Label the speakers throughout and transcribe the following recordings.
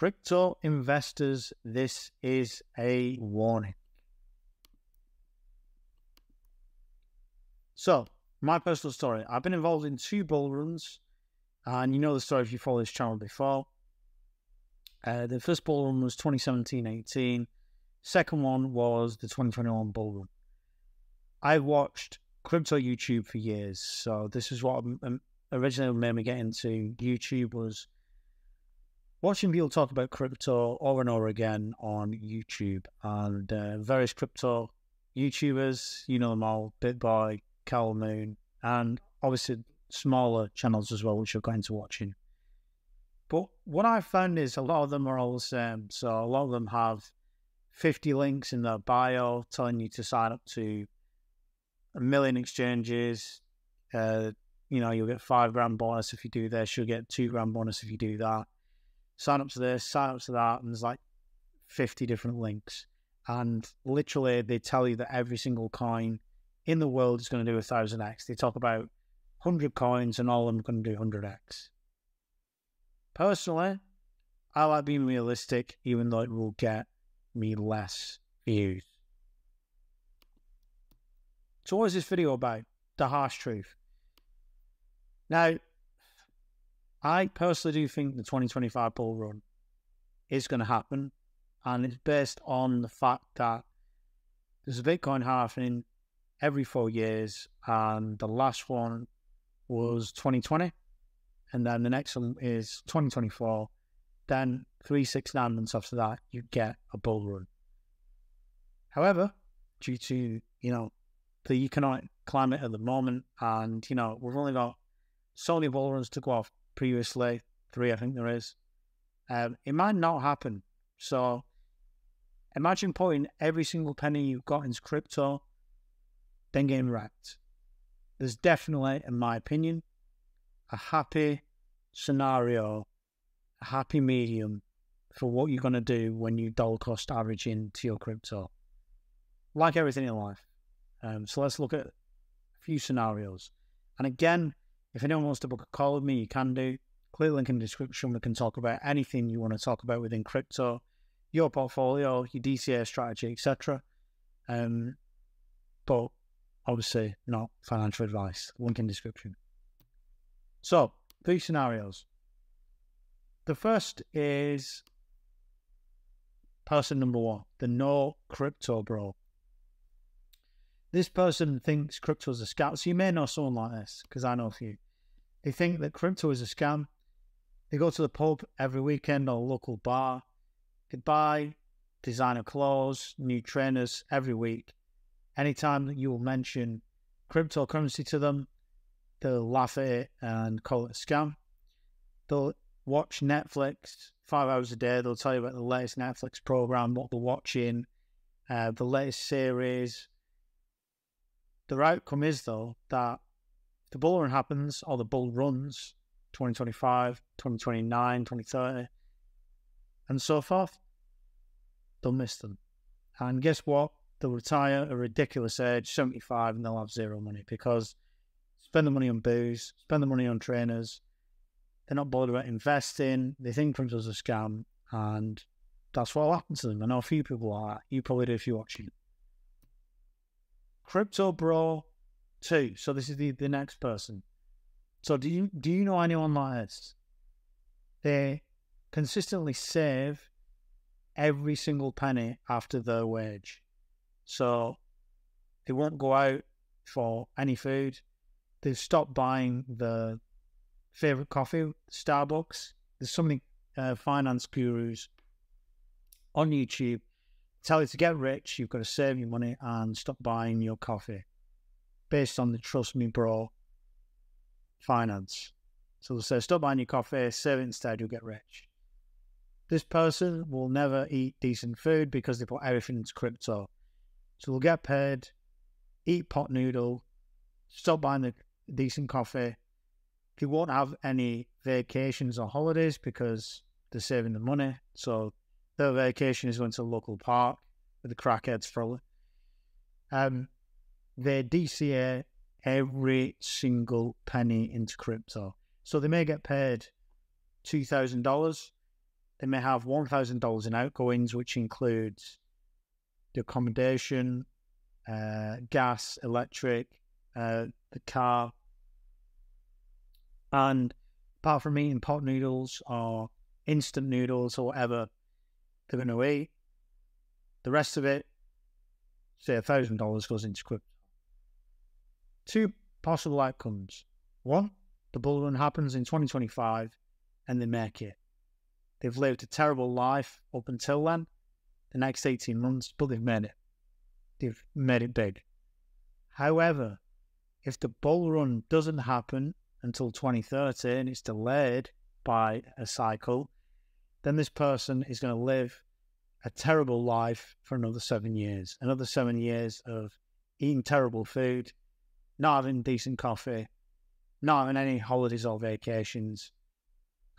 Speaker 1: Crypto investors, this is a warning. So, my personal story I've been involved in two bull runs, and you know the story if you follow this channel before. Uh, the first bull run was 2017 18, second one was the 2021 bull run. I watched crypto YouTube for years, so this is what um, originally made me get into YouTube was watching people talk about crypto over and over again on YouTube and uh, various crypto YouTubers, you know them all, BitBoy, Carl Moon, and obviously smaller channels as well, which I've got into watching. But what I've found is a lot of them are all the same. So a lot of them have 50 links in their bio telling you to sign up to a million exchanges. Uh, you know, you'll get five grand bonus if you do this. You'll get two grand bonus if you do that. Sign up to this, sign up to that, and there's like 50 different links. And literally, they tell you that every single coin in the world is going to do a thousand X. They talk about 100 coins and all of them are going to do 100X. Personally, I like being realistic, even though it will get me less views. So, what is this video about? The harsh truth. Now, I personally do think the 2025 bull run is going to happen, and it's based on the fact that there's a Bitcoin halving every four years, and the last one was 2020, and then the next one is 2024. Then three, six, nine months after that, you get a bull run. However, due to you know the economic climate at the moment, and you know we've only got so many bull runs to go off previously, three I think there is. Um, it might not happen. So imagine putting every single penny you've got into crypto, then getting wrecked. There's definitely, in my opinion, a happy scenario, a happy medium for what you're going to do when you dollar cost average into your crypto. Like everything in life. Um, so let's look at a few scenarios. And again, if anyone wants to book a call with me, you can do. Clear link in the description. We can talk about anything you want to talk about within crypto, your portfolio, your DCA strategy, etc. Um, but obviously not financial advice. Link in description. So, three scenarios. The first is person number one, the no crypto bro. This person thinks crypto is a scam. So you may know someone like this because I know a few. They think that crypto is a scam. They go to the pub every weekend or local bar. They buy designer clothes, new trainers every week. Anytime that you will mention cryptocurrency to them, they'll laugh at it and call it a scam. They'll watch Netflix five hours a day. They'll tell you about the latest Netflix program, what they're watching, uh, the latest series, the outcome is, though, that if the bull run happens or the bull runs 2025, 2029, 2030, and so forth, they'll miss them. And guess what? They'll retire at a ridiculous age, 75, and they'll have zero money because spend the money on booze, spend the money on trainers. They're not bothered about investing. They think crypto's a scam, and that's what will happen to them. I know a few people are. You probably do if you're watching. Crypto Bro 2. So this is the, the next person. So do you do you know anyone like this? They consistently save every single penny after their wage. So they won't go out for any food. They've stopped buying the favorite coffee, Starbucks. There's so many uh, finance gurus on YouTube tell you to get rich, you've got to save your money and stop buying your coffee based on the trust me bro finance. So they'll say, stop buying your coffee, save it instead, you'll get rich. This person will never eat decent food because they put everything into crypto. So they'll get paid, eat pot noodle, stop buying the decent coffee. They won't have any vacations or holidays because they're saving the money. So their vacation is going to a local park with the crackheads probably. Um, they DCA every single penny into crypto. So they may get paid two thousand dollars, they may have $1,000 in outgoings, which includes the accommodation, uh, gas, electric, uh, the car. And apart from eating pot noodles or instant noodles or whatever they're going to eat, the rest of it, say $1,000 goes into crypto. Two possible outcomes. One, the bull run happens in 2025 and they make it. They've lived a terrible life up until then, the next 18 months, but they've made it. They've made it big. However, if the bull run doesn't happen until 2030 and it's delayed by a cycle, then this person is going to live a terrible life for another seven years. Another seven years of eating terrible food, not having decent coffee, not having any holidays or vacations,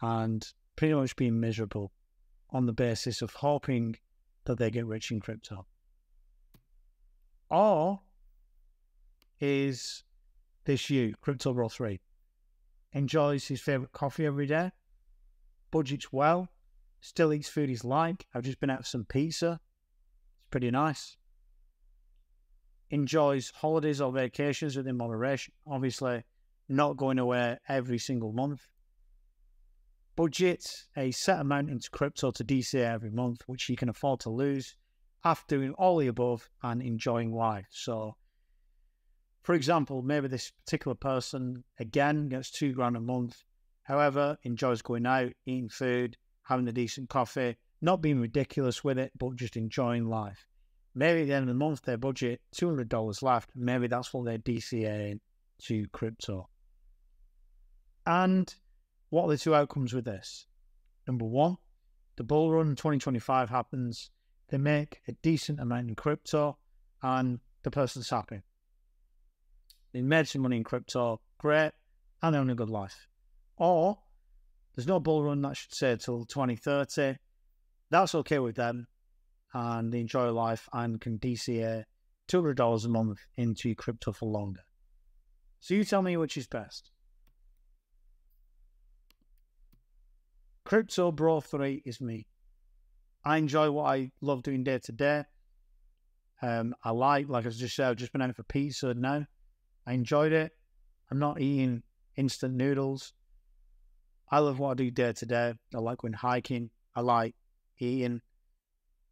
Speaker 1: and pretty much being miserable on the basis of hoping that they get rich in crypto. Or is this you, Crypto Bro 3, enjoys his favorite coffee every day, budgets well, still eats food he's like. I've just been out for some pizza. It's pretty nice. Enjoys holidays or vacations within moderation. Obviously, not going away every single month. Budget a set amount into crypto to DCA every month, which he can afford to lose after doing all the above and enjoying life. So, for example, maybe this particular person again gets two grand a month, however, enjoys going out, eating food, having a decent coffee, not being ridiculous with it, but just enjoying life. Maybe at the end of the month, their budget, $200 left. Maybe that's what they're DCAing to crypto. And what are the two outcomes with this? Number one, the bull run 2025 happens. They make a decent amount in crypto and the person's happy. They made some money in crypto, great, and they're on a good life. Or there's no bull run, that should say, till 2030. That's okay with them. And they enjoy life and can DCA $200 a month into crypto for longer. So you tell me which is best. Crypto Bro 3 is me. I enjoy what I love doing day to day. Um, I like, like I just said, I've just been out for pizza now. I enjoyed it. I'm not eating instant noodles. I love what I do day to day. I like going hiking. I like eating.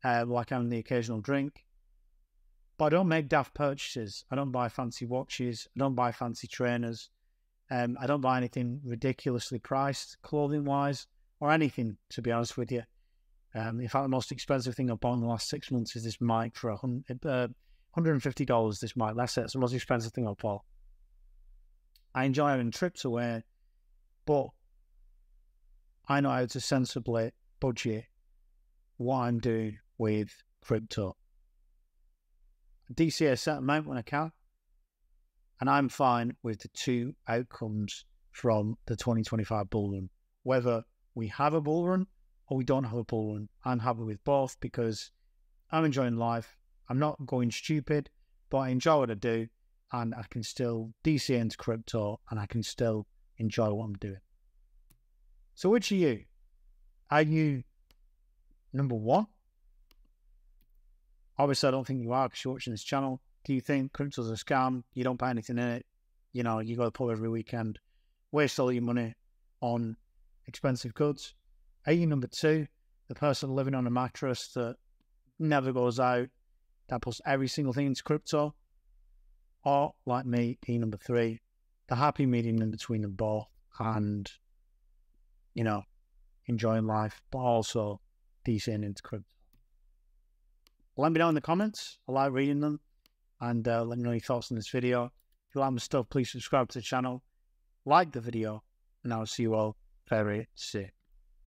Speaker 1: Uh, like having the occasional drink. But I don't make daft purchases. I don't buy fancy watches. I don't buy fancy trainers. Um, I don't buy anything ridiculously priced clothing wise or anything, to be honest with you. Um, in fact, the most expensive thing I've bought in the last six months is this mic for uh, $150. This mic, that's it. It's the most expensive thing I've bought. I enjoy having trips away, but I know how to sensibly budget what I'm doing with crypto. DCA certain amount when I can, and I'm fine with the two outcomes from the 2025 bull run. Whether we have a bull run or we don't have a bull run, I'm happy with both because I'm enjoying life. I'm not going stupid, but I enjoy what I do, and I can still DC into crypto, and I can still enjoy what I'm doing. So, which are you? Are you number one? Obviously, I don't think you are because you're watching this channel. Do you think crypto's a scam? You don't buy anything in it. You know, you go to the pub every weekend, waste all your money on expensive goods. Are you number two? The person living on a mattress that never goes out, that puts every single thing into crypto? Or, like me, E number three, the happy medium in between them both and you know, enjoying life, but also decent into crypto. Let me know in the comments. I like reading them and uh, let me know your thoughts on this video. If you like my stuff, please subscribe to the channel, like the video, and I'll see you all very soon.